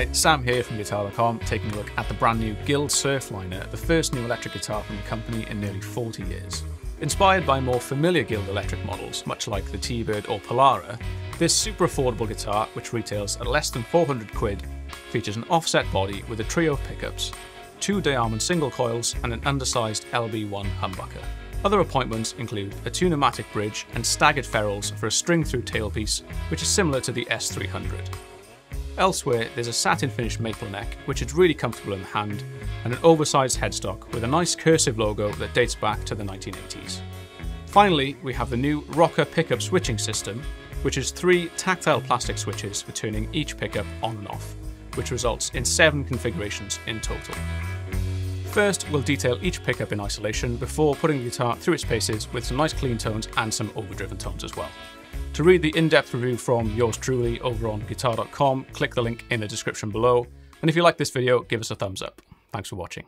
Hi, Sam here from Guitar.com, taking a look at the brand new Guild Surfliner, the first new electric guitar from the company in nearly 40 years. Inspired by more familiar Guild electric models, much like the T-Bird or Polara, this super affordable guitar, which retails at less than 400 quid, features an offset body with a trio of pickups, two Diamond single coils and an undersized LB1 humbucker. Other appointments include a Tune-o-matic bridge and staggered ferrules for a string-through tailpiece, which is similar to the S300. Elsewhere, there's a satin finished maple neck, which is really comfortable in the hand, and an oversized headstock with a nice cursive logo that dates back to the 1980s. Finally, we have the new Rocker pickup switching system, which is three tactile plastic switches for turning each pickup on and off, which results in seven configurations in total. First, we'll detail each pickup in isolation before putting the guitar through its paces with some nice clean tones and some overdriven tones as well. To read the in-depth review from yours truly over on guitar.com, click the link in the description below. And if you like this video, give us a thumbs up. Thanks for watching.